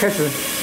开始。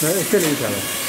来，这里一下了。